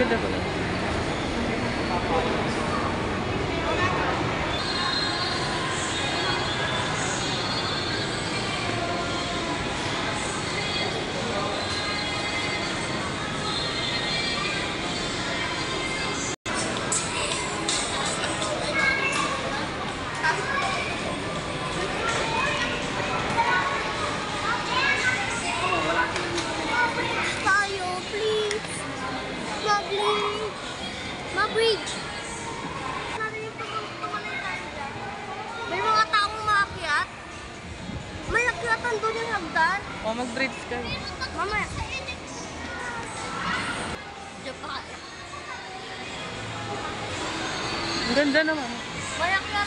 good to bridge. May mga taong umaakyat. May nakyatan doon yung hagdan. O, mag-bridge ka. Mamaya. Japan. Ang ganda naman. May nakyatan.